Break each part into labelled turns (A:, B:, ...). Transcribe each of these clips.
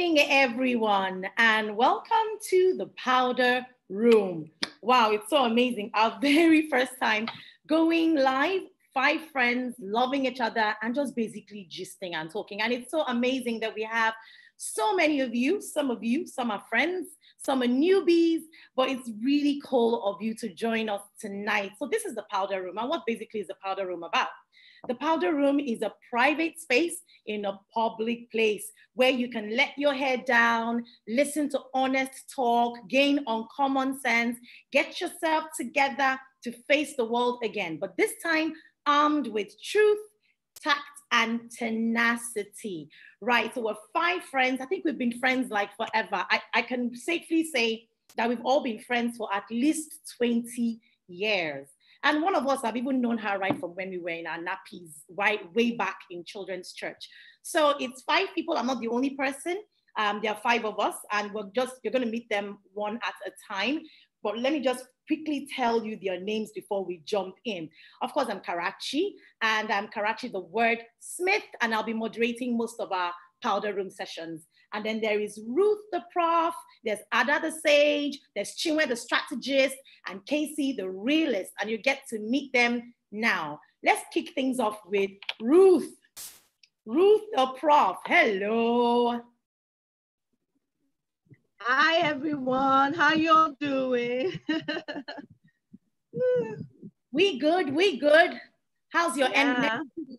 A: everyone, and welcome to the Powder Room. Wow, it's so amazing. Our very first time going live, five friends loving each other and just basically gisting and talking. And it's so amazing that we have so many of you, some of you, some are friends, some are newbies, but it's really cool of you to join us tonight. So this is the Powder Room. And what basically is the Powder Room about? The powder room is a private space in a public place where you can let your head down, listen to honest talk, gain on common sense, get yourself together to face the world again. But this time, armed with truth, tact, and tenacity. Right. So we're five friends. I think we've been friends like forever. I, I can safely say that we've all been friends for at least 20 years. And one of us have even known her right from when we were in our nappies, right, way back in children's church. So it's five people. I'm not the only person. Um, there are five of us, and we're just you're going to meet them one at a time. But let me just quickly tell you their names before we jump in. Of course, I'm Karachi, and I'm Karachi the word Smith, and I'll be moderating most of our powder room sessions. And then there is Ruth the prof, there's Ada the sage, there's Chinwe the strategist, and Casey the realist. And you get to meet them now. Let's kick things off with Ruth. Ruth the prof, hello.
B: Hi everyone, how y'all doing?
A: we good, we good. How's your
B: yeah.
A: end?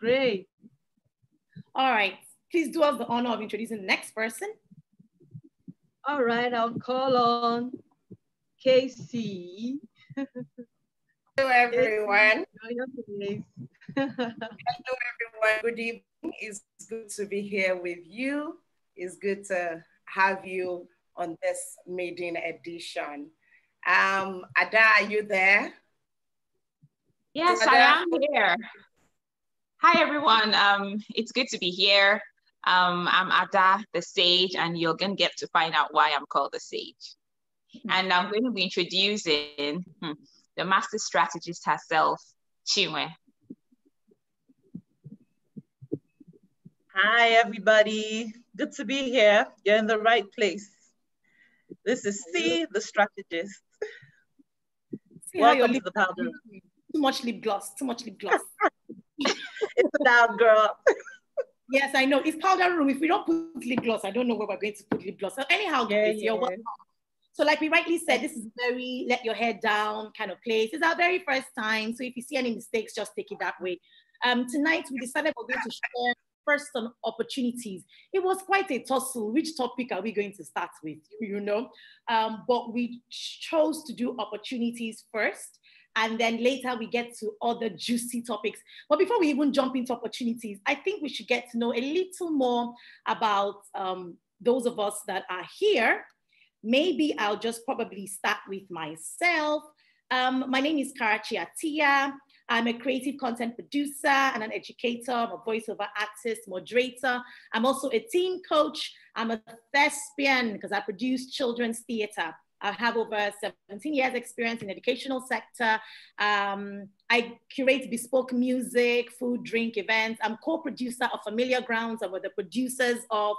B: Great.
A: All right, Please do us the honor of introducing the next person.
B: All right, I'll call on Casey.
C: Hello, everyone.
B: Hello,
C: everyone. Good evening. It's good to be here with you. It's good to have you on this maiden edition. Um, Ada, are you there?
D: Yes, Ada? I am here. Hi, everyone. Um, it's good to be here. Um, I'm Ada, the sage, and you're going to get to find out why I'm called the sage. Hmm. And I'm going to be introducing hmm, the master strategist herself, Chinwe.
E: Hi, everybody. Good to be here. You're in the right place. This is C, the strategist.
A: See Welcome to the powder. Too much lip gloss, too much lip gloss.
E: it's down, girl.
A: Yes, I know. It's powder room. If we don't put lip gloss, I don't know where we're going to put lip gloss. So anyhow, yeah, you're welcome. So like we rightly said, this is very let your head down kind of place. It's our very first time. So if you see any mistakes, just take it that way. Um, tonight, we decided we're going to share first on opportunities. It was quite a tussle. Which topic are we going to start with? You know, um, but we chose to do opportunities first and then later we get to other juicy topics. But before we even jump into opportunities, I think we should get to know a little more about um, those of us that are here. Maybe I'll just probably start with myself. Um, my name is Karachi Atiya. I'm a creative content producer and an educator. I'm a voiceover artist, moderator. I'm also a team coach. I'm a thespian because I produce children's theater. I have over 17 years experience in educational sector. Um, I curate bespoke music, food, drink events. I'm co-producer of Familiar Grounds and we're the producers of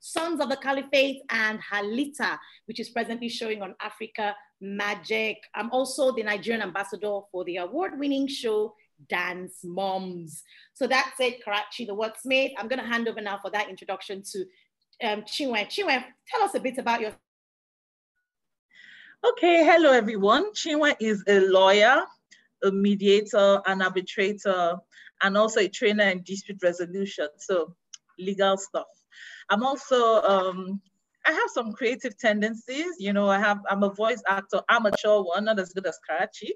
A: Sons of the Caliphate and Halita, which is presently showing on Africa Magic. I'm also the Nigerian ambassador for the award-winning show Dance Moms. So that's it, Karachi, the wordsmith. I'm gonna hand over now for that introduction to um, Chinwe. Chinwe, tell us a bit about your
E: Okay, hello everyone. Chinwe is a lawyer, a mediator, an arbitrator, and also a trainer in dispute resolution, so legal stuff. I'm also, um, I have some creative tendencies. You know, I have I'm a voice actor, amateur one, not as good as Karachi.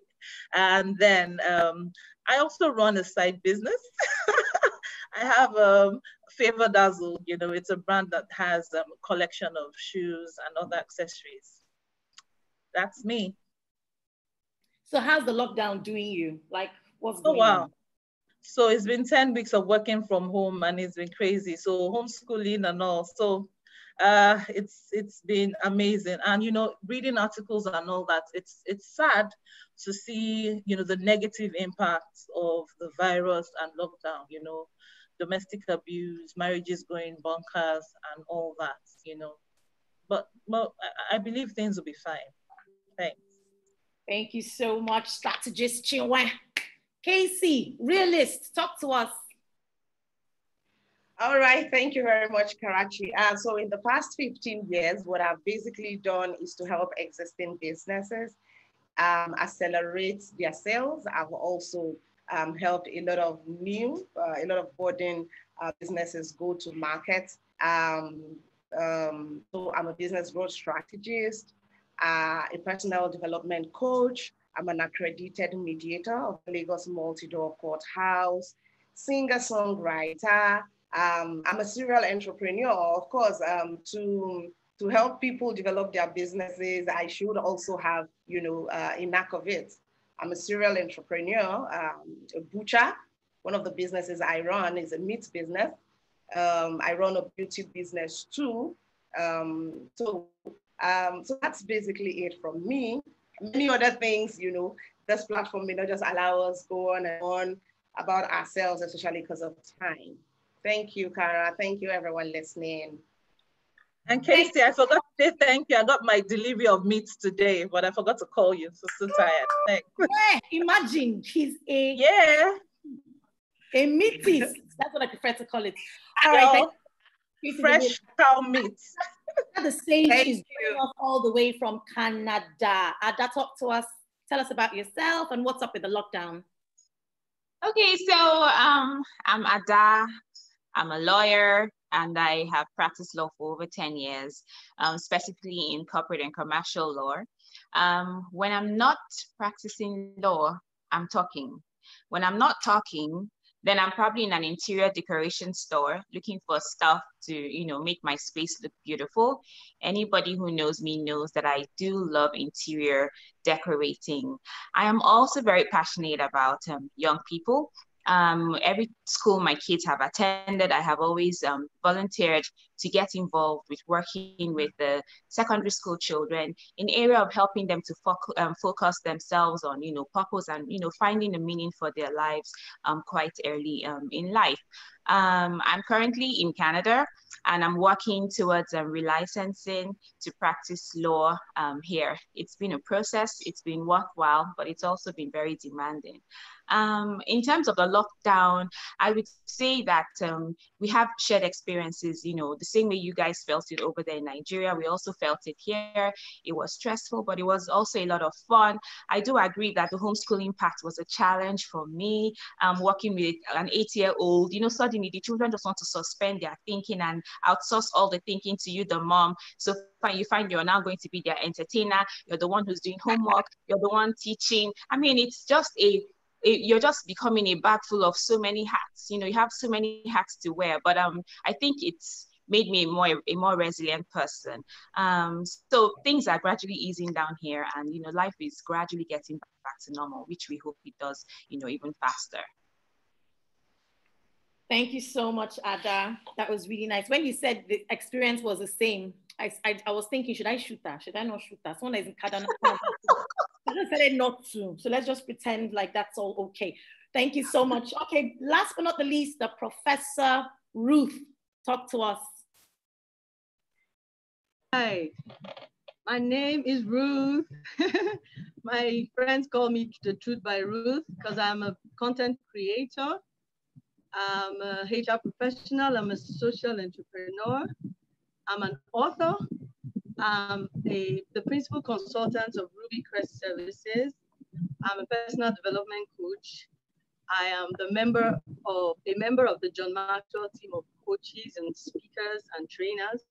E: And then um, I also run a side business. I have um, Favor Dazzle. You know, it's a brand that has um, a collection of shoes and other accessories. That's me.
A: So how's the lockdown doing you? Like, what's oh, going
E: wow.
A: on?
E: So it's been 10 weeks of working from home and it's been crazy. So homeschooling and all. So uh, it's it's been amazing. And you know, reading articles and all that, it's it's sad to see, you know, the negative impacts of the virus and lockdown, you know, domestic abuse, marriages going bonkers and all that, you know. But well, I, I believe things will be fine. Thanks.
A: Thank you so much, strategist Chinwe. Casey, realist, talk to us.
C: All right, thank you very much, Karachi. Uh, so in the past 15 years, what I've basically done is to help existing businesses um, accelerate their sales. I've also um, helped a lot of new, uh, a lot of budding uh, businesses go to market. Um, um so I'm a business growth strategist, uh, a personal development coach, I'm an accredited mediator of Lagos Multi-Door Courthouse, singer-songwriter. Um, I'm a serial entrepreneur. Of course, um, to, to help people develop their businesses, I should also have, you know, uh, a knack of it. I'm a serial entrepreneur, um, a butcher. One of the businesses I run is a meat business. Um, I run a beauty business too. Um, so, um, so that's basically it from me many other things, you know, this platform may not just allow us go on and on about ourselves, especially because of time. Thank you, Kara. Thank you, everyone listening.
E: And Casey, I forgot to say thank you. I got my delivery of meat today, but I forgot to call you. So so tired. Thanks.
A: Yeah, imagine she's a
E: yeah
A: a meaties. That's what I prefer to call it. All right,
E: fresh cow meat
A: the same she's us all the way from Canada. Ada, talk to us. Tell us about yourself and what's up with the lockdown.
D: Okay, so um, I'm Ada. I'm a lawyer and I have practiced law for over 10 years, um, specifically in corporate and commercial law. Um, when I'm not practicing law, I'm talking. When I'm not talking, then I'm probably in an interior decoration store looking for stuff to, you know, make my space look beautiful. Anybody who knows me knows that I do love interior decorating. I am also very passionate about um, young people um, every school my kids have attended, I have always um, volunteered to get involved with working with the secondary school children in area of helping them to fo um, focus themselves on, you know, purpose and, you know, finding a meaning for their lives um, quite early um, in life. Um, I'm currently in Canada and I'm working towards um, relicensing to practice law um, here. It's been a process, it's been worthwhile, but it's also been very demanding. Um, in terms of the lockdown, I would say that we have shared experiences, you know, the same way you guys felt it over there in Nigeria, we also felt it here. It was stressful, but it was also a lot of fun. I do agree that the homeschooling part was a challenge for me. Working with an eight year old, you know, suddenly the children just want to suspend their thinking and outsource all the thinking to you, the mom. So you find you're now going to be their entertainer, you're the one who's doing homework, you're the one teaching. I mean, it's just a it, you're just becoming a bag full of so many hats. You know, you have so many hats to wear. But um, I think it's made me a more a more resilient person. Um, so things are gradually easing down here, and you know, life is gradually getting back to normal, which we hope it does. You know, even faster.
A: Thank you so much, Ada. That was really nice. When you said the experience was the same, I, I, I was thinking, should I shoot that? Should I not shoot that? Someone is in Kaduna. I said not to. So let's just pretend like that's all okay. Thank you so much. Okay, last but not the least, the Professor Ruth. Talk to us.
B: Hi, my name is Ruth. my friends call me The Truth by Ruth because I'm a content creator. I'm a HR professional. I'm a social entrepreneur. I'm an author Um, I'm a, the principal consultant of Ruby Crest Services. I'm a personal development coach. I am the member of a member of the John Maxwell team of coaches and speakers and trainers.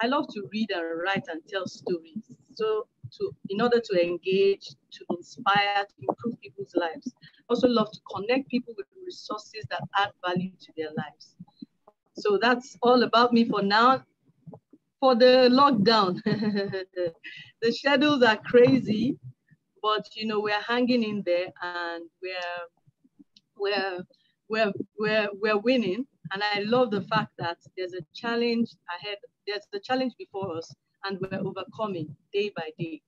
B: I love to read and write and tell stories. So to in order to engage, to inspire, to improve people's lives. I also love to connect people with resources that add value to their lives. So that's all about me for now. For the lockdown, the schedules are crazy, but you know we're hanging in there and we're we're we're we're, we're winning. And I love the fact that there's a challenge ahead, there's a challenge before us, and we're overcoming day by day.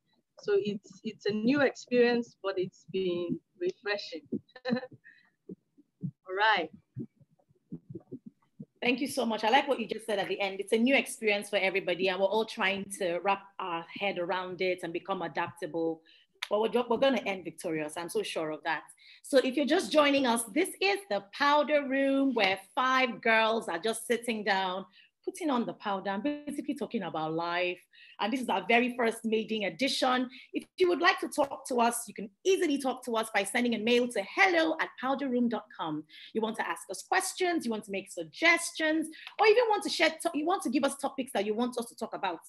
B: So it's it's a new experience, but it's been refreshing. All right.
A: Thank you so much. I like what you just said at the end. It's a new experience for everybody, and we're all trying to wrap our head around it and become adaptable. But we're, we're going to end victorious. I'm so sure of that. So if you're just joining us, this is the powder room where five girls are just sitting down, putting on the powder and basically talking about life. And this is our very first maiden edition. If you would like to talk to us, you can easily talk to us by sending a mail to hello at powderroom.com. You want to ask us questions, you want to make suggestions, or even want to share, you want to give us topics that you want us to talk about.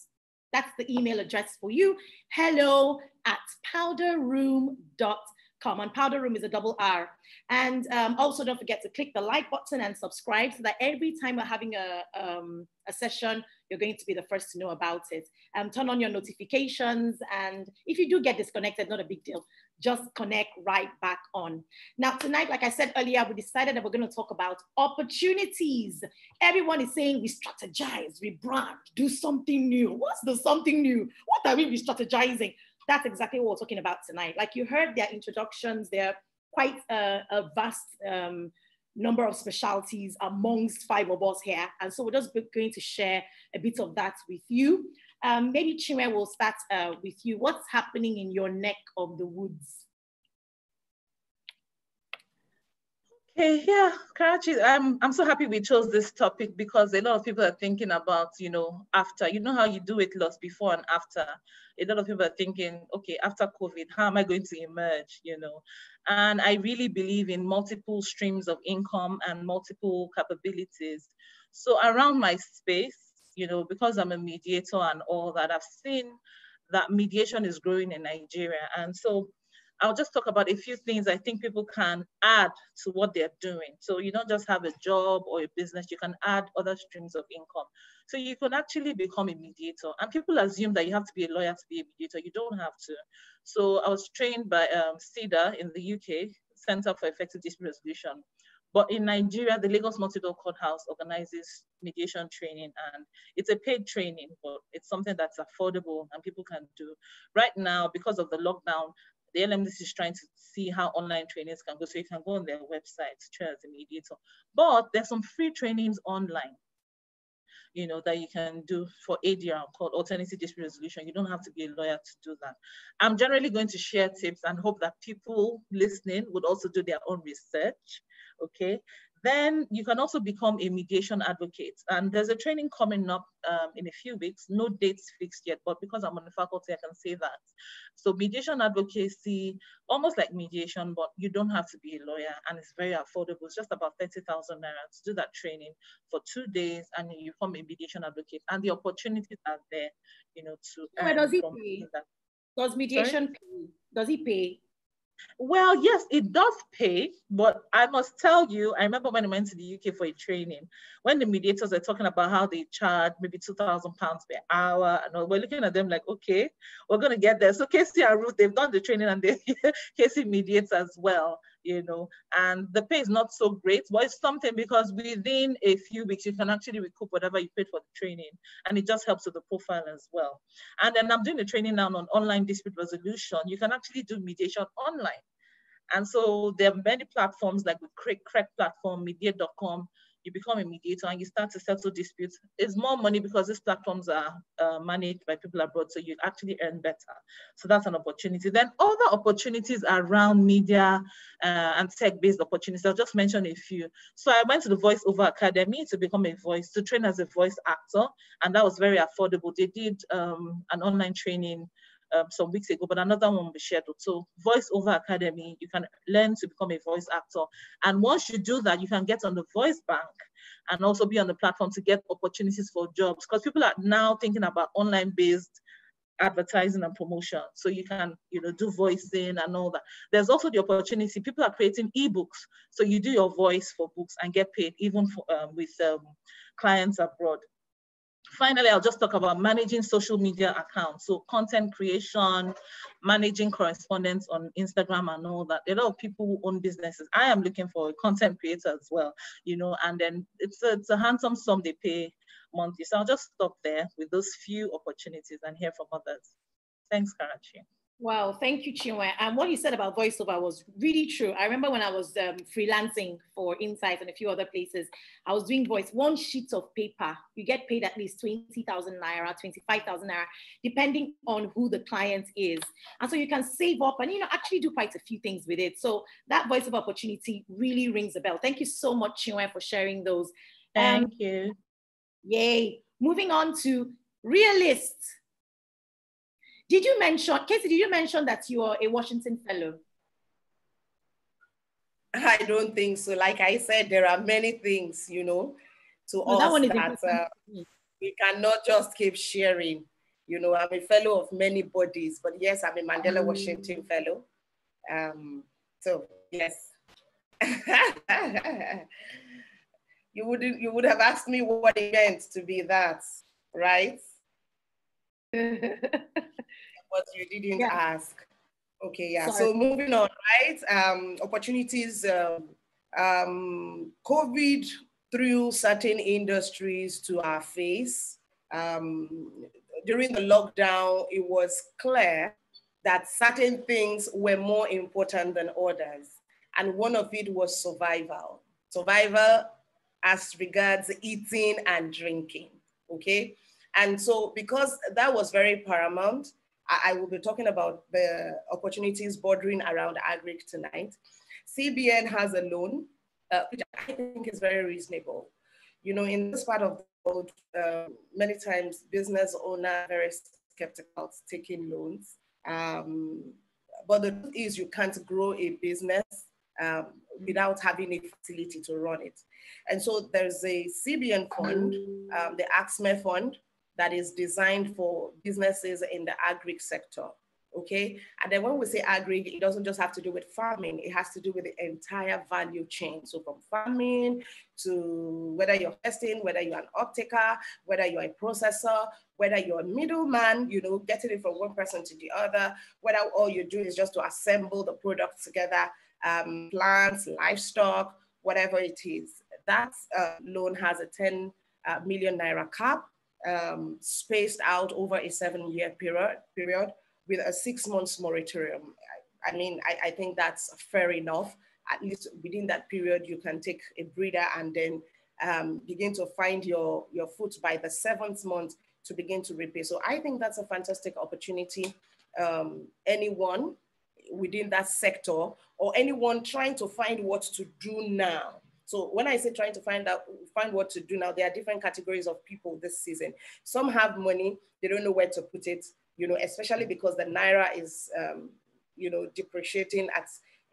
A: That's the email address for you. Hello at powderroom.com com. And Powder Room is a double R. And um, also don't forget to click the like button and subscribe so that every time we're having a, um, a session, you're going to be the first to know about it. Um, turn on your notifications. And if you do get disconnected, not a big deal. Just connect right back on. Now, tonight, like I said earlier, we decided that we're going to talk about opportunities. Everyone is saying we strategize, we brand, do something new. What's the something new? What are we strategizing? That's exactly what we're talking about tonight. Like you heard their introductions, they're quite a, a vast um, number of specialties amongst five of us here. And so we're just going to share a bit of that with you. Um, maybe Chinwe will start uh, with you. What's happening in your neck of the woods?
E: Okay, yeah, Karachi, I'm, I'm so happy we chose this topic because a lot of people are thinking about, you know, after, you know how you do weight loss before and after. A lot of people are thinking, okay, after COVID, how am I going to emerge, you know? And I really believe in multiple streams of income and multiple capabilities. So around my space, you know, because I'm a mediator and all that, I've seen that mediation is growing in Nigeria. And so I'll just talk about a few things I think people can add to what they're doing. So you don't just have a job or a business, you can add other streams of income. So you can actually become a mediator. And people assume that you have to be a lawyer to be a mediator. You don't have to. So I was trained by um, CEDR in the UK, Center for Effective Dispute Resolution. But in Nigeria, the Lagos Multi-Door Courthouse organizes mediation training and it's a paid training, but it's something that's affordable and people can do. Right now, because of the lockdown, the LMDC is trying to see how online trainings can go. So you can go on their website, train as a mediator. But there's some free trainings online, you know, that you can do for ADR called alternative dispute resolution. You don't have to be a lawyer to do that. I'm generally going to share tips and hope that people listening would also do their own research, okay? Then you can also become a mediation advocate. And there's a training coming up um, in a few weeks, no dates fixed yet, but because I'm on the faculty, I can say that. So mediation advocacy, almost like mediation, but you don't have to be a lawyer and it's very affordable. It's just about 30,000 naira to do that training for two days and you become a mediation advocate. And the opportunities are there, you know, to
A: Where does he pay? Does mediation Sorry? pay? Does he pay?
E: Well, yes, it does pay, but I must tell you, I remember when I went to the UK for a training, when the mediators are talking about how they charge maybe 2,000 pounds per hour, and we're looking at them like, okay, we're going to get there. So Casey and Ruth, they've done the training and they Casey mediates as well you know, and the pay is not so great, but it's something because within a few weeks, you can actually recoup whatever you paid for the training. And it just helps with the profile as well. And then I'm doing the training now on online dispute resolution. You can actually do mediation online. And so there are many platforms like the Craig, Craig platform, mediate.com, you become a mediator and you start to settle disputes. It's more money because these platforms are uh, managed by people abroad, so you actually earn better. So that's an opportunity. Then other opportunities around media uh, and tech-based opportunities. I'll just mention a few. So I went to the Voice Over Academy to become a voice, to train as a voice actor, and that was very affordable. They did um, an online training um, some weeks ago, but another one will be scheduled. So VoiceOver Academy, you can learn to become a voice actor. And once you do that, you can get on the voice bank and also be on the platform to get opportunities for jobs because people are now thinking about online based advertising and promotion. So you can, you know, do voicing and all that. There's also the opportunity, people are creating ebooks. So you do your voice for books and get paid even for, um, with um, clients abroad. Finally, I'll just talk about managing social media accounts. So content creation, managing correspondence on Instagram and all that. A lot of people who own businesses. I am looking for a content creator as well, you know, and then it's a, it's a handsome sum they pay monthly. So I'll just stop there with those few opportunities and hear from others. Thanks, Karachi.
A: Wow, thank you, Chinwe. And what you said about voiceover was really true. I remember when I was um, freelancing for Insight and a few other places, I was doing voice, one sheet of paper, you get paid at least 20,000 Naira, 25,000 Naira, depending on who the client is. And so you can save up and, you know, actually do quite a few things with it. So that voiceover opportunity really rings a bell. Thank you so much, Chinwe, for sharing those.
E: Thank um, you.
A: Yay. Moving on to realists. Did you mention, Casey, did you mention that you are a Washington Fellow?
C: I don't think so. Like I said, there are many things, you know, to no, us that, that uh, we cannot just keep sharing. You know, I'm a fellow of many bodies, but yes, I'm a Mandela mm. Washington Fellow. Um, so yes. you wouldn't you would have asked me what it meant to be that, right? but you didn't yeah. ask. Okay, yeah. Sorry. So moving on, right? Um, opportunities. Um, um, COVID threw certain industries to our face. Um, during the lockdown, it was clear that certain things were more important than others. And one of it was survival. Survival as regards eating and drinking, okay? And so because that was very paramount, I, I will be talking about the opportunities bordering around agric tonight. CBN has a loan, uh, which I think is very reasonable. You know, in this part of the world, uh, many times business owner very skeptical taking loans. Um, but the truth is you can't grow a business um, without having a facility to run it. And so there's a CBN fund, um, the AGSMEIS fund, that is designed for businesses in the agri sector. Okay. And then when we say agri, it doesn't just have to do with farming, it has to do with the entire value chain. So from farming to whether you're testing, whether you're an off-taker, whether you're a processor, whether you're a middleman, you know, getting it from one person to the other, whether all you do is just to assemble the products together, um, plants, livestock, whatever it is. That uh, loan has a 10 uh, million naira cap um, spaced out over a seven year period, period with a six months moratorium. I, I mean, I, I, think that's fair enough. At least within that period, you can take a breather and then um, begin to find your, your foot by the seventh month to begin to repay. So I think that's a fantastic opportunity. Um, anyone within that sector or anyone trying to find what to do now so when I say trying to find out, find what to do now, there are different categories of people this season. Some have money, they don't know where to put it, you know, especially because the Naira is, um, you know, depreciating at,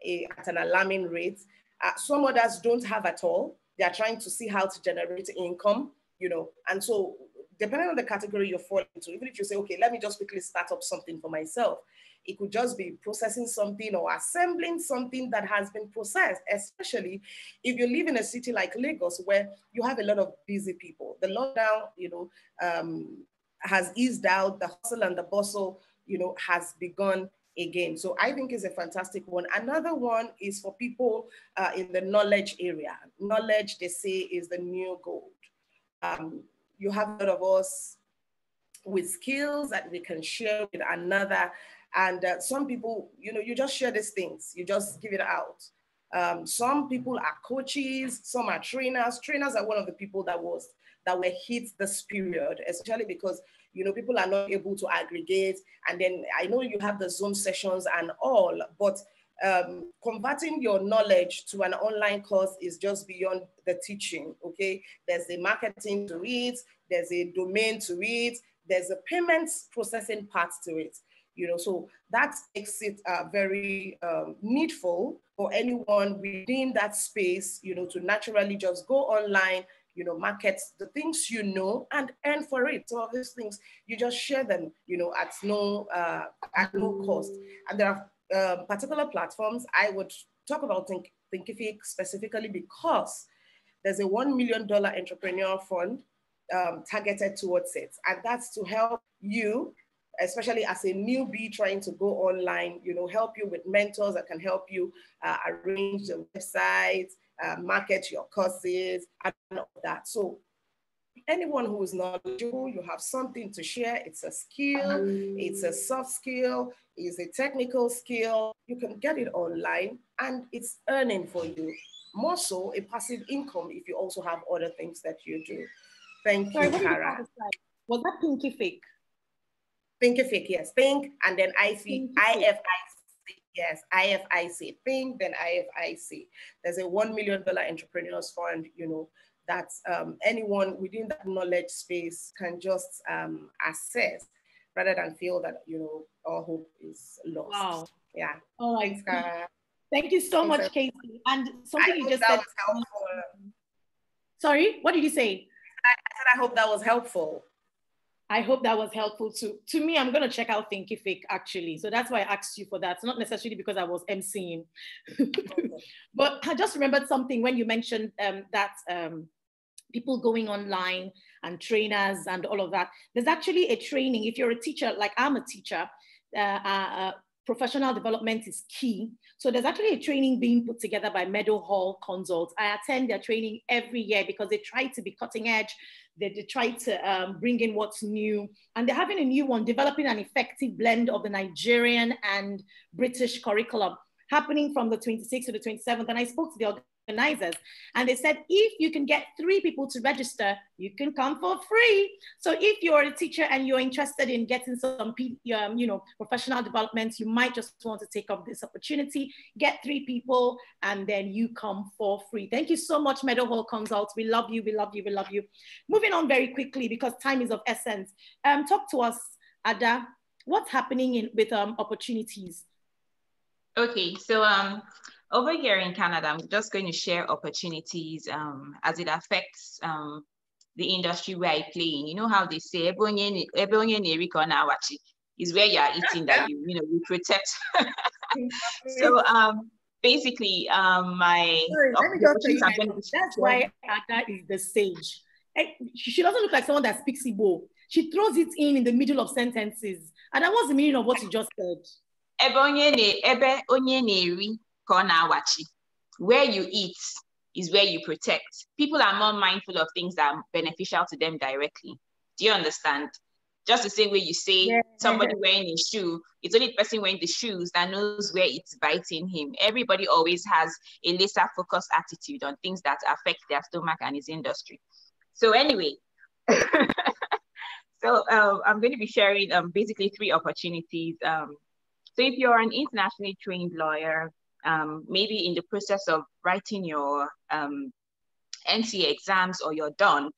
C: a, at an alarming rate. Uh, some others don't have at all. They are trying to see how to generate income, you know, and so depending on the category you fall into, even if you say, okay, let me just quickly start up something for myself, it could just be processing something or assembling something that has been processed, especially if you live in a city like Lagos where you have a lot of busy people. The lockdown, you know, um, has eased out, the hustle and the bustle, you know, has begun again. So I think is a fantastic one. Another one is for people uh, in the knowledge area. Knowledge, they say, is the new gold. Um, you have a lot of us with skills that we can share with another and uh, some people, you know, you just share these things, you just give it out. Um, some people are coaches, some are trainers. Trainers are one of the people that was that were hit this period, especially because you know people are not able to aggregate. And then I know you have the Zoom sessions and all, but um, converting your knowledge to an online course is just beyond the teaching. Okay, there's a marketing to it, there's a domain to it, there's a payments processing part to it you know, so that makes it uh, very um, needful for anyone within that space, you know, to naturally just go online, you know, market the things you know and earn for it. So all these things, you just share them, you know, at no uh, at no cost. And there are uh, particular platforms I would talk about Think, Thinkific specifically because there's a $1 million entrepreneur fund um, targeted towards it. And that's to help you, especially as a newbie trying to go online, you know, help you with mentors that can help you uh, arrange the website, uh, market your courses, and all that. So anyone who is knowledgeable, you have something to share. It's a skill, it's a soft skill, it's a technical skill. You can get it online and it's earning for you. More so, a passive income if you also have other things that you do. Thank Sorry, you, Kara.
A: Was that Thinkific?
C: Fake, yes. Think and then I see IFIC. Yes, IFIC. Think, then IFIC. There's a $1 million entrepreneurs fund, you know, that um, anyone within that knowledge space can just um, assess rather than feel that, you know, our hope is lost. Wow. Yeah.
A: Oh my God. Thank you so much, Casey. And something I you just said. Sorry, what did you say?
C: I, said I hope that was helpful.
A: I hope that was helpful too. To me, I'm going to check out Thinkific actually. So that's why I asked you for that. It's not necessarily because I was emceeing. but I just remembered something when you mentioned um, that um, people going online and trainers and all of that. There's actually a training. If you're a teacher, like I'm a teacher, uh, uh, uh professional development is key. So there's actually a training being put together by Meadow Hall Consults. I attend their training every year because they try to be cutting edge. They, they try to um, bring in what's new. And they're having a new one, developing an effective blend of the Nigerian and British curriculum happening from the 26th to the 27th. And I spoke to the organizers. And they said, if you can get three people to register, you can come for free. So if you're a teacher and you're interested in getting some, um, you know, professional development, you might just want to take up this opportunity, get three people, and then you come for free. Thank you so much, Meadow Hall Consults. We love you, we love you, we love you. Moving on very quickly because time is of essence. Um, talk to us, Ada. What's happening in, with um, opportunities?
D: Okay, so um, over here in Canada, I'm just going to share opportunities um, as it affects um, the industry where I play in. You know how they say, is where you are eating that you, you know, you protect. so um, basically, um, my
A: Sorry, let me just you, that's why Ada is the sage. She doesn't look like someone that speaks Igbo. She throws it in in the middle of sentences. And that was the meaning of what you just said.
D: Ebe onye na-eri where you eat is where you protect. People are more mindful of things that are beneficial to them directly. Do you understand? Just the same way you say yeah. somebody wearing a shoe, it's only the person wearing the shoes that knows where it's biting him. Everybody always has a laser focused attitude on things that affect their stomach and his industry. So anyway, so uh, I'm going to be sharing um, basically three opportunities. Um, so if you're an internationally trained lawyer, um, maybe in the process of writing your um, NCA exams or you're done,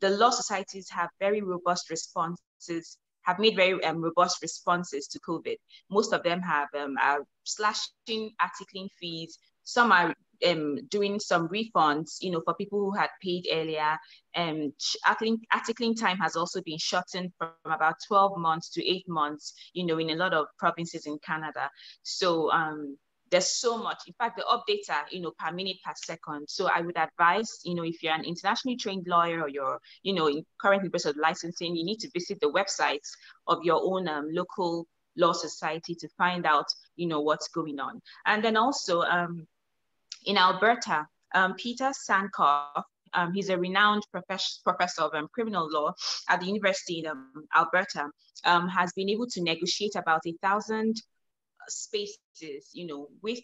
D: the law societies have very robust responses, have made very um, robust responses to COVID. Most of them have um, are slashing articling fees. Some are um, doing some refunds, you know, for people who had paid earlier. And articling, articling time has also been shortened from about 12 months to eight months, you know, in a lot of provinces in Canada. So um, there's so much. In fact, the updates are, you know, per minute per second. So I would advise, you know, if you're an internationally trained lawyer or you're, you know, in currently process of licensing, you need to visit the websites of your own um, local law society to find out, you know, what's going on. And then also um, in Alberta, um, Peter Sankoff, um, he's a renowned professor, professor of um, criminal law at the University in um, Alberta, has been able to negotiate about a thousand spaces, you know, with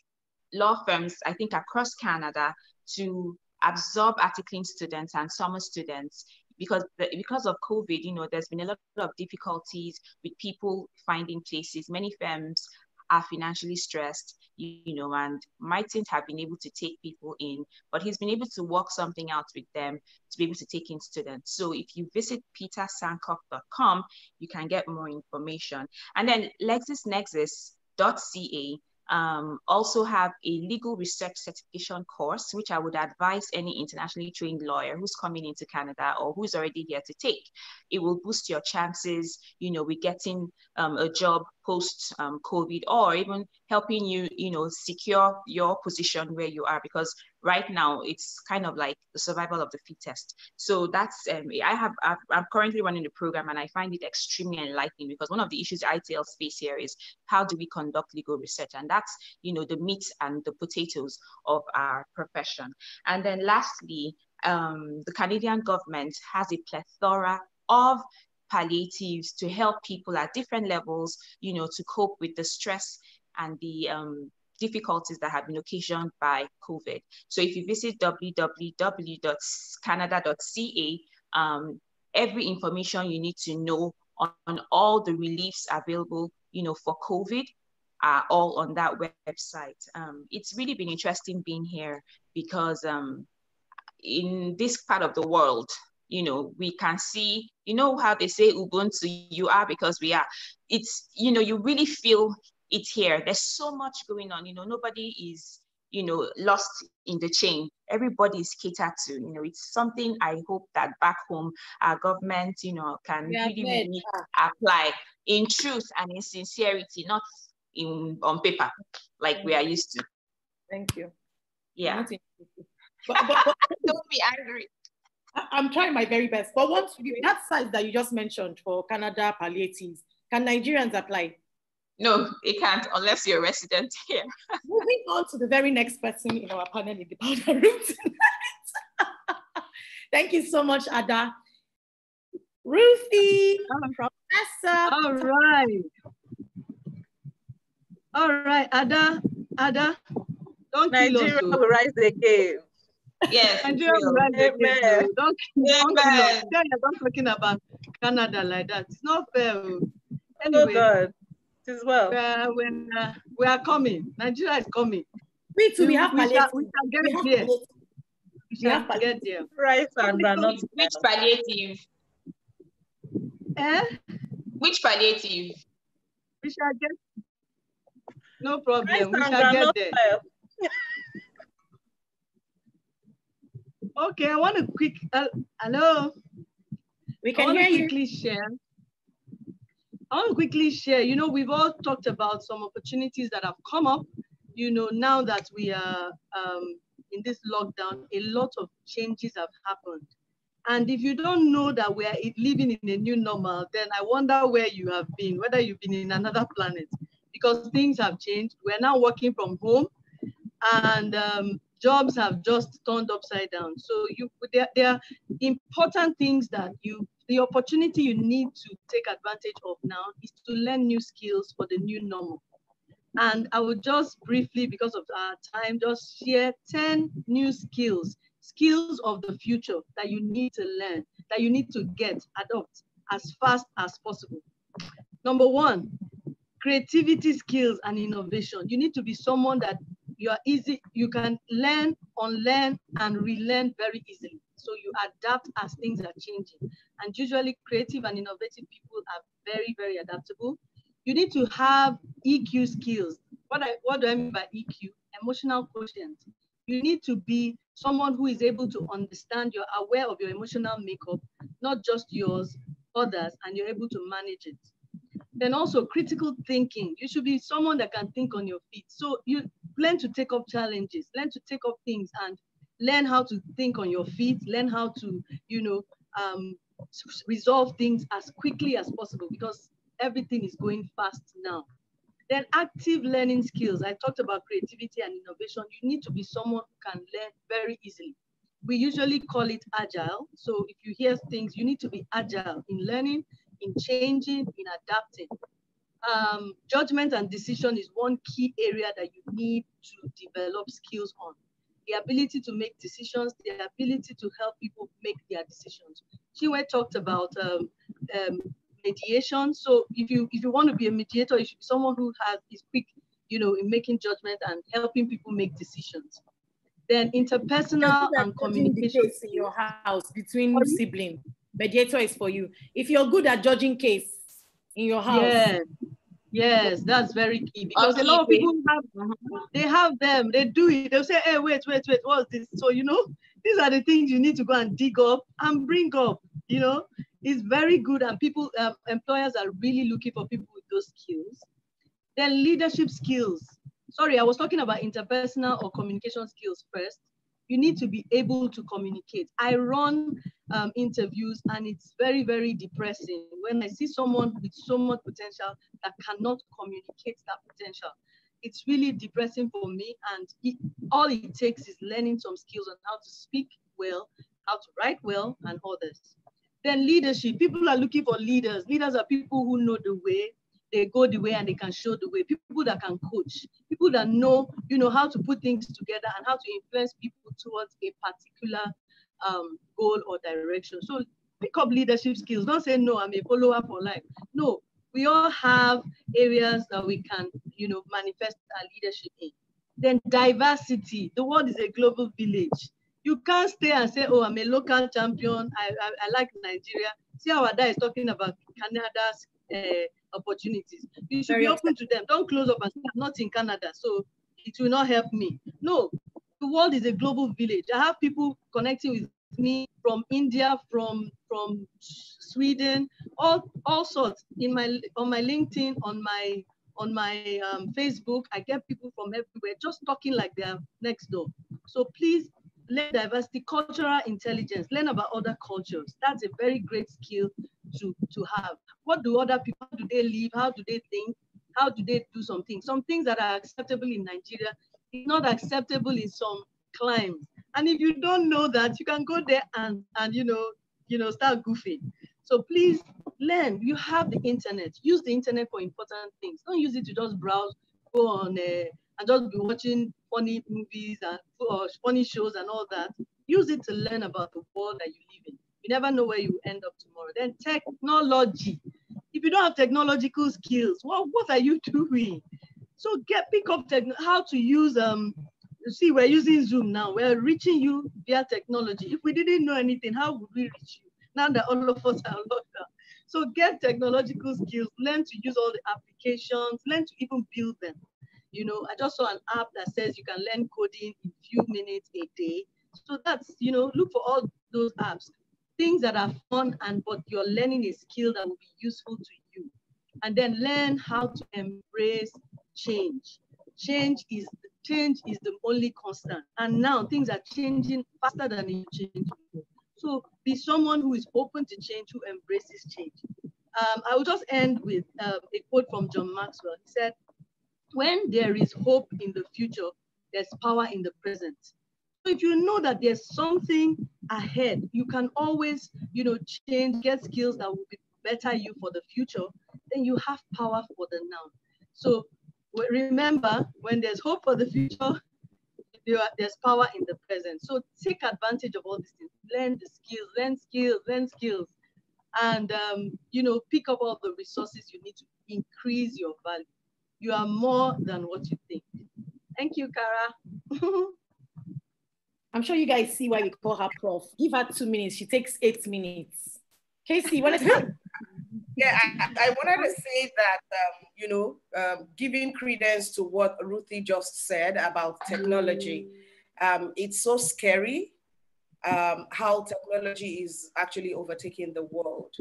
D: law firms, I think across Canada to absorb articling students and summer students because the, because of COVID, you know, there's been a lot of difficulties with people finding places. Many firms are financially stressed, you know, and mightn't have been able to take people in, but he's been able to work something out with them to be able to take in students. So if you visit petersankoff.com, you can get more information. And then LexisNexis.ca um, also have a legal research certification course, which I would advise any internationally trained lawyer who's coming into Canada or who's already here to take. It will boost your chances, you know, with getting um, a job post um, COVID or even helping you, you know, secure your position where you are because right now it's kind of like the survival of the fittest. So that's, um, I have, i am currently running the program and I find it extremely enlightening because one of the issues ITL face here is how do we conduct legal research? And that's, you know, the meat and the potatoes of our profession. And then lastly, um, the Canadian government has a plethora of palliatives to help people at different levels, you know, to cope with the stress and the um, difficulties that have been occasioned by COVID. So if you visit www.canada.ca, um, every information you need to know on, on, all the reliefs available, you know, for COVID are all on that website. Um, it's really been interesting being here because um, in this part of the world, you know, we can see, you know, how they say Ubuntu, you are because we are. It's, you know, you really feel it here. There's so much going on, you know, nobody is, you know, lost in the chain. Everybody is catered to, you know, it's something I hope that back home our government, you know, can yeah, really, really apply in truth and in sincerity, not in on paper like we are used to.
A: Thank you.
D: Yeah. But, but, but, Don't be angry.
A: I'm trying my very best. But once you, that size that you just mentioned for Canada palliatives, can Nigerians apply?
D: No, it can't unless you're a resident here.
A: Moving on to the very next person in our panel in the powder room tonight. Thank you so much, Ada. Ruthie,
B: Professor. All right. All right, Ada, Ada,
E: don't Nigeria kill us. Will rise again.
D: Yes.
B: Nigeria will rise again. Don't, don't, Don't, don't talking about Canada like that. It's not fair. Oh.
E: Anyway, oh God. It is well.
B: We are, we are, we are coming. Nigeria is coming.
A: We too, we, have
B: we shall, we shall get we there. We shall
E: have get there. Rice and not
D: Which palliative?
B: Eh?
D: Which palliative?
B: We shall get no problem. Rice we shall get there. Okay, I want to quick, uh, hello?
A: We can hear
B: quickly you. share. I want to quickly share, you know, we've all talked about some opportunities that have come up, you know, now that we are um, in this lockdown, a lot of changes have happened. And if you don't know that we are living in a new normal, then I wonder where you have been, whether you've been in another planet, because things have changed. We're now working from home. And um, jobs have just turned upside down. So you there, there are important things that you the opportunity you need to take advantage of now is to learn new skills for the new normal. And I will just briefly, because of our time, just share 10 new skills, skills of the future that you need to learn, that you need to get, adopt as fast as possible. Number one, creativity skills and innovation. You need to be someone that you are easy, you can learn, unlearn, and relearn very easily. So you adapt as things are changing. And usually creative and innovative people are very, very adaptable. You need to have EQ skills. What, I, what do I mean by EQ? Emotional quotient. You need to be someone who is able to understand, you're aware of your emotional makeup, not just yours, others, and you're able to manage it. Then also critical thinking. You should be someone that can think on your feet. So you learn to take up challenges, learn to take up things and learn how to think on your feet, learn how to, you know, um, resolve things as quickly as possible because everything is going fast now. Then active learning skills. I talked about creativity and innovation. You need to be someone who can learn very easily. We usually call it agile. So if you hear things, you need to be agile in learning, in changing, in adapting. Um, judgment and decision is one key area that you need to develop skills on. The ability to make decisions, the ability to help people make their decisions. Chinwe talked about um, um, mediation. So if you if you want to be a mediator, you should be someone who has is quick, you know, in making judgment and helping people make decisions. Then interpersonal and communication
A: in your house between siblings. Mediator is for you. If you're good at judging case in your house.
B: Yes, yes, that's very key because okay. a lot of people have they have them, they do it. They'll say, hey, wait, wait, wait, what's this? So you know, these are the things you need to go and dig up and bring up. You know, it's very good, and people, um, employers are really looking for people with those skills. Then leadership skills. Sorry, I was talking about interpersonal or communication skills first. You need to be able to communicate. I run um, interviews, and it's very, very depressing when I see someone with so much potential that cannot communicate that potential it's really depressing for me. And it, all it takes is learning some skills on how to speak well, how to write well, and others. Then leadership. People are looking for leaders. Leaders are people who know the way. They go the way and they can show the way. People that can coach. People that know, you know, how to put things together and how to influence people towards a particular um, goal or direction. So pick up leadership skills. Don't say no. I'm a follower for life. No, we all have areas that we can, you know, manifest our leadership in. Then diversity. The world is a global village. You can't stay and say, oh, I'm a local champion. I, I, I like Nigeria. See how Ada is talking about Canada's uh, opportunities. You should Very be open to them. Don't close up and say, I'm not in Canada, so it will not help me. No, the world is a global village. I have people connecting with me from India, from from Sweden, all all sorts. In my on my LinkedIn, on my on my um, Facebook, I get people from everywhere just talking like they're next door. So please learn diversity, cultural intelligence, learn about other cultures. That's a very great skill to, to have. What do other people, do they live? How do they think? How do they do something? Some things that are acceptable in Nigeria is not acceptable in some climes. And if you don't know that, you can go there and, and you know, you know, start goofing. So please learn. You have the internet. Use the internet for important things. Don't use it to just browse, go on uh, and just be watching funny movies and funny shows and all that. Use it to learn about the world that you live in. You never know where you end up tomorrow. Then technology. If you don't have technological skills, well, what are you doing? So get pick up how to use um you see, we're using Zoom now. We're reaching you via technology. If we didn't know anything, how would we reach you? Now that all of us are locked down. So get technological skills, learn to use all the applications, learn to even build them. You know, I just saw an app that says you can learn coding in few minutes a day. So that's, you know, look for all those apps, things that are fun and but you're learning a skill that will be useful to you. And then learn how to embrace change. Change is change is the only constant. And now things are changing faster than they changed. So be someone who is open to change, who embraces change. Um, I will just end with uh, a quote from John Maxwell. He said, when there is hope in the future, there's power in the present. If you know that there's something ahead, you can always, you know, change, get skills that will be better you for the future, then you have power for the now. So remember, when there's hope for the future, there's power in the present. So take advantage of all these things. Learn the skills, learn skills, learn skills, and um, you know, pick up all the resources you need to increase your value. You are more than what you think. Thank you, Kara.
A: I'm sure you guys see why we call her prof. Give her two minutes. She takes eight minutes. Casey, what is it?
C: yeah, I, I, wanted to say that, um, you know, um, giving credence to what Ruthie just said about technology, um, it's so scary um, how technology is actually overtaking the world.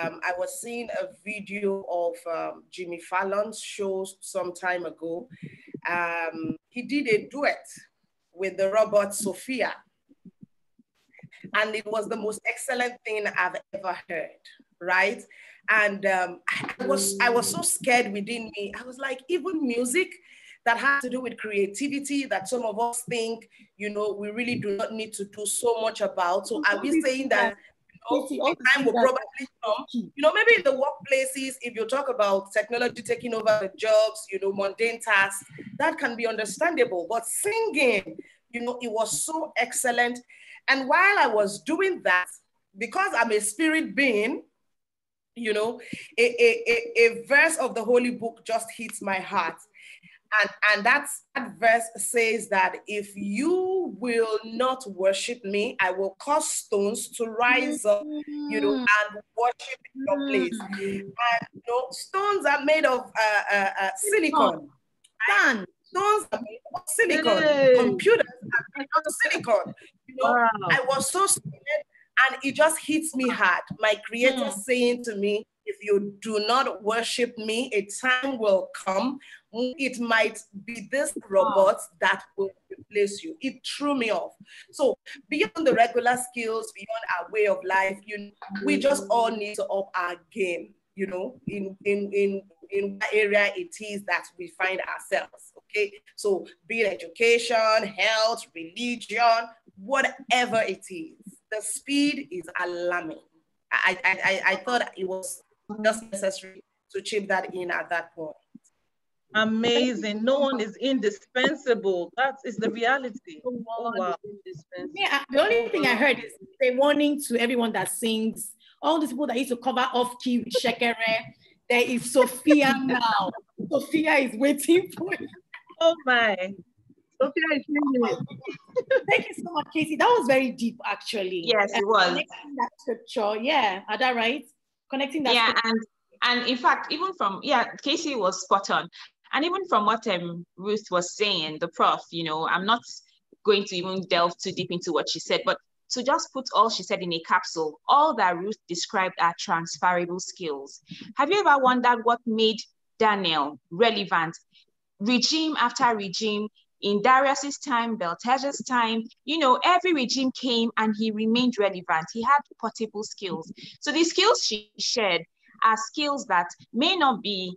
C: Um, I was seeing a video of um, Jimmy Fallon's show some time ago. he did a duet with the robot Sophia. And it was the most excellent thing I've ever heard, right? and um, I was I was so scared within me. I was like, even music that has to do with creativity that some of us think, you know, we really do not need to do so much about. So are we saying that you know, time will probably come? You know, maybe in the workplaces, if you talk about technology taking over the jobs, you know, mundane tasks, that can be understandable. But singing, you know, it was so excellent. And while I was doing that, because I'm a spirit being, You know, a, a, a, a verse of the Holy Book just hits my heart. And, and that's, that verse says that if you will not worship me, I will cause stones to rise up, you know, and worship in your place. And you know, stones are made of uh, uh, uh, silicon. Sand. Stones are made of silicon. Hey. Computers are made of silicon. You know, wow. I was so scared and it just hits me hard. My creator mm. saying to me, if you do not worship me, a time will come. It might be this robot that will replace you. It threw me off. So beyond the regular skills, beyond our way of life, you we just mm. all need to up our game, you know, in in in in what area it is that we find ourselves. Okay. So be it education, health, religion, whatever it is, the speed is alarming. I, I, I, thought it was just necessary to chip that in at that point.
E: Amazing. No one is indispensable. That is the reality. Oh, wow.
A: Yeah, the only thing I heard is a warning to everyone that sings, all these people that used to cover off key with Shekere. There is Sophia now. Sophia is waiting for you.
E: Oh my.
B: Sophia is
A: Thank you so much, Casey. That was very deep, actually.
D: Yes, it was.
A: Connecting that scripture, yeah. Are that right? Connecting that.
D: Yeah,
A: scripture.
D: and and in fact, even from yeah, Casey was spot on, and even from what um, Ruth was saying, the prof, you know, I'm not going to even delve too deep into what she said, but to just put all she said in a capsule, all that Ruth described are transferable skills. Have you ever wondered what made Daniel relevant? Regime after regime, in Darius's time, Belteshazzar's time, you know, every regime came and he remained relevant. He had portable skills. So the skills she shared are skills that may not be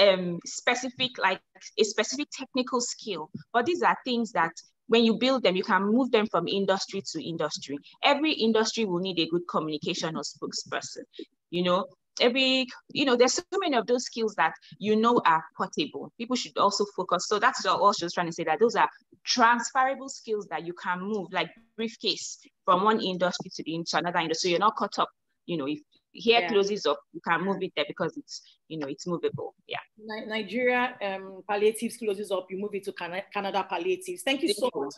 D: um, specific, like a specific technical skill, but these are things that when you build them, you can move them from industry to industry. Every industry will need a good communication or spokesperson. You know, every you know there's so many of those skills that you know are portable people should also focus so that's she was trying to say that those are transferable skills that you can move like briefcase from one industry to the into another industry so you're not caught up you know if here yeah. closes up you can move it there because it's you know it's movable yeah.
A: Nigeria um palliatives closes up you move it to Canada, Canada palliatives. Thank you so much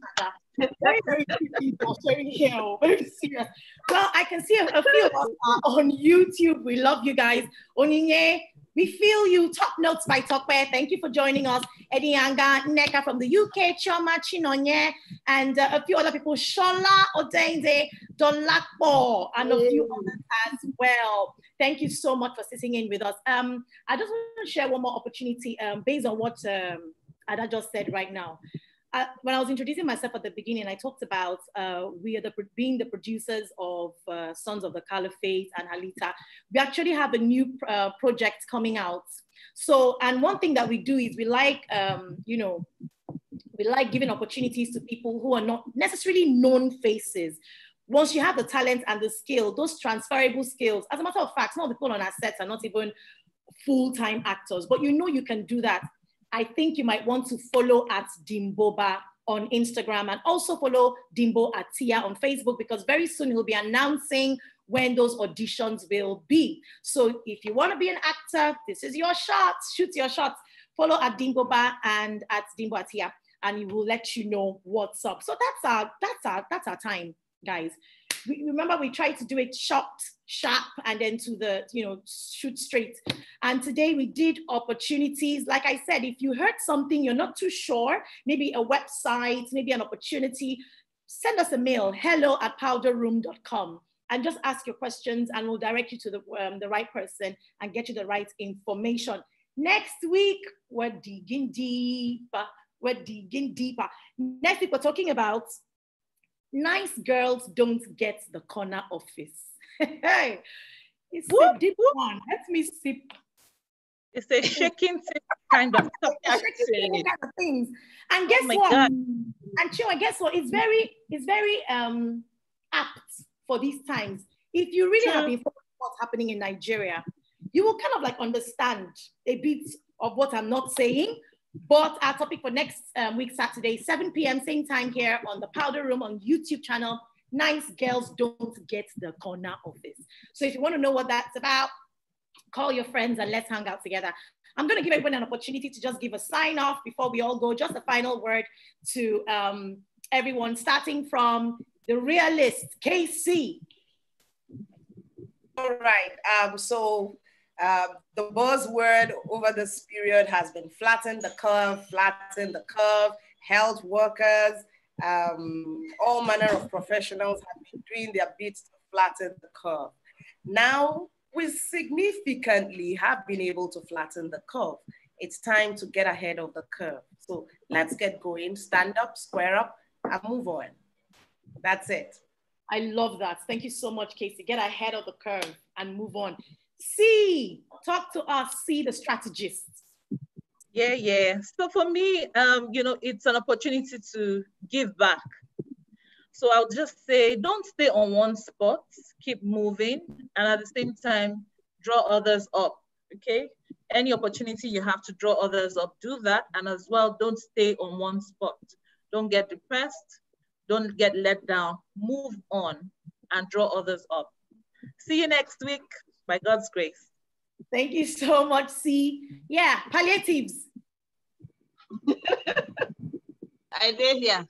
A: very very people very here very serious. Well i can see a, a few of us on youtube. We love you guys. Onyinye we feel you. Top notes by Tokwe. Thank you for joining us. Eddie Anga, Neka from the UK, Choma Chinonye, and uh, a few other people. Shola Odende, Dolakbo, and a few others as well. Thank you so much for sitting in with us. Um, I just want to share one more opportunity um, based on what um, Ada just said right now when I was introducing myself at the beginning, I talked about uh, we are the, being the producers of uh, Sons of the Caliphate and Hallita. We actually have a new uh, project coming out. So, and one thing that we do is we like, um, you know, we like giving opportunities to people who are not necessarily known faces. Once you have the talent and the skill, those transferable skills, as a matter of fact, some of the people on our sets are not even full-time actors, but you know you can do that I think you might want to follow at Dimboba on Instagram and also follow Dimbo Atiya on Facebook because very soon he'll be announcing when those auditions will be. So if you want to be an actor, this is your shot. Shoot your shots. Follow at Dimboba and at Dimbo Atiya, and he will let you know what's up. So that's our that's our that's our time, guys remember we tried to do it short, sharp, and then to the, you know, shoot straight. And today we did opportunities. Like I said, if you heard something you're not too sure, maybe a website, maybe an opportunity, send us a mail, hello at powderroom.com and just ask your questions and we'll direct you to the, um, the right person and get you the right information. Next week, we're digging deeper. We're digging deeper. Next week, we're talking about nice girls don't get the corner office. hey, it's whoop, a deep whoop. one. Let me sip.
E: It's a shaking kind of
A: shaking kind of things. And guess oh what? God. And Chiwa, guess what? It's very, it's very um apt for these times. If you really have been following what's happening in Nigeria, you will kind of like understand a bit of what I'm not saying, but our topic for next um, week, Saturday, 7 p.m., same time here on the Powder Room on YouTube channel. Nice girls don't get the corner office. So if you want to know what that's about, call your friends and let's hang out together. I'm going to give everyone an opportunity to just give a sign off before we all go. Just a final word to um, everyone, starting from the realist, KC.
C: All right. Um, so um, the buzzword over this period has been flatten the curve, flatten the curve. Health workers, um, all manner of professionals have been doing their bits to flatten the curve. Now, we significantly have been able to flatten the curve. It's time to get ahead of the curve. So let's get going, stand up, square up, and move on. That's it.
A: I love that. Thank you so much, Casey. Get ahead of the curve and move on. See, talk to us, see the strategist.
E: Yeah, yeah. So for me, um, you know, it's an opportunity to give back. So I'll just say, don't stay on one spot, keep moving, and at the same time, draw others up, okay? Any opportunity you have to draw others up, do that. And as well, don't stay on one spot. Don't get depressed, don't get let down, move on and draw others up. See you next week by God's grace.
A: Thank you so much, C. Yeah, palliatives.
D: I did, yeah.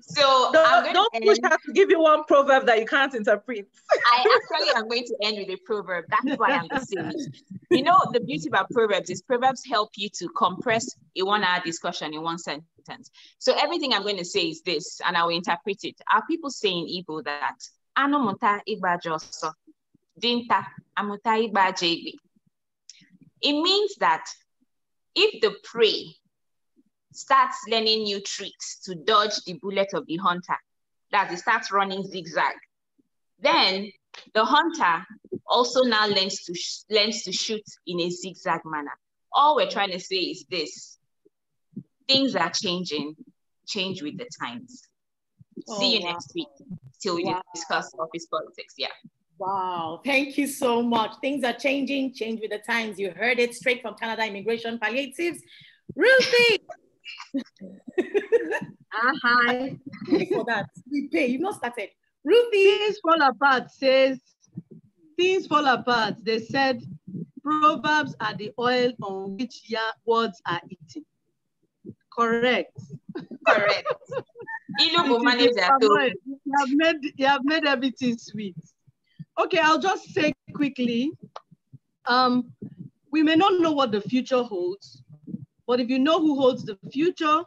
D: So
E: don't, don't push her to give you one proverb that you can't interpret.
D: I actually am going to end with a proverb. That's why I'm the sage. You know, the beauty about proverbs is proverbs help you to compress a one-hour discussion in one sentence. So everything I'm going to say is this, and I will interpret it. Are people saying Igbo that Anomota Igbajoso, Dinta Amuta Igbaje It means that if the prey starts learning new tricks to dodge the bullet of the hunter. That it starts running zigzag. Then the hunter also now learns to learns to shoot in a zigzag manner. All we're trying to say is this: things are changing. Change with the times. Oh, See you oh, wow. next week till we wow. discuss office politics. Yeah.
A: Wow, thank you so much. Things are changing, change with the times. You heard it straight from Canada Immigration Palliatives. Ruthie,
B: ah, hi.
A: For that, we pay. You've not started. Ruthie.
B: Things fall apart says, things fall apart. They said, Proverbs are the oil on which your words are eaten. Correct.
D: Correct. Ilubu manager
B: too. You have made you have made everything sweet. Okay, I'll just say quickly. Um, we may not know what the future holds, but if you know who holds the future,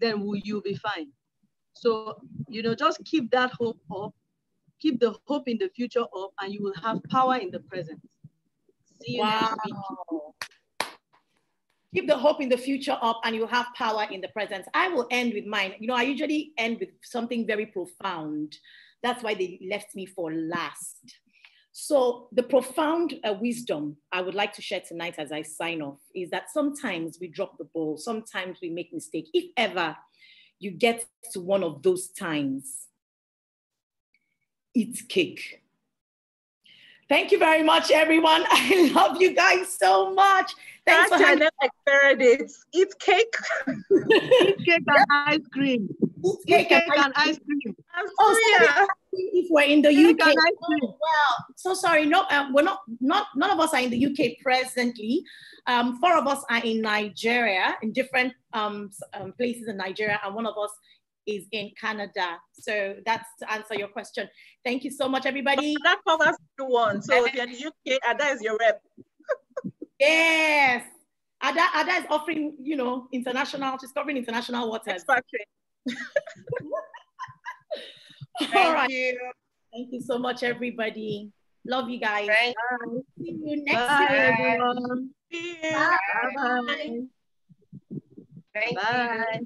B: then will you be fine. So, you know, just keep that hope up, keep the hope in the future up, and you will have power in the present.
A: See you wow. next week. Keep the hope in the future up and you have power in the present. I will end with mine. You know, I usually end with something very profound. That's why they left me for last. So, the profound uh, wisdom I would like to share tonight as I sign off is that sometimes we drop the ball, sometimes we make mistakes. If ever you get to one of those times, eat cake. Thank you very much, everyone. I love you guys so much.
E: Thanks That's for having me. Eat cake.
B: Eat cake and ice cream. Eat cake, cake and, ice cream.
A: Oh, yeah. If we're in the UK. Oh, well, so sorry. No, um, we're not. Not none of us are in the UK presently. Um, four of us are in Nigeria, in different um, um, places in Nigeria, and one of us is in Canada. So that's to answer your question. Thank you so much, everybody.
E: That covers the one. So if you're in the UK, Ada is your rep.
A: yes. Ada, Ada is offering, you know, international, she's covering international waters.
C: Thank All right. you.
A: Thank you so much, everybody. Love you guys. See you next
B: Bye, everyone.
C: Bye. Bye.
B: Bye.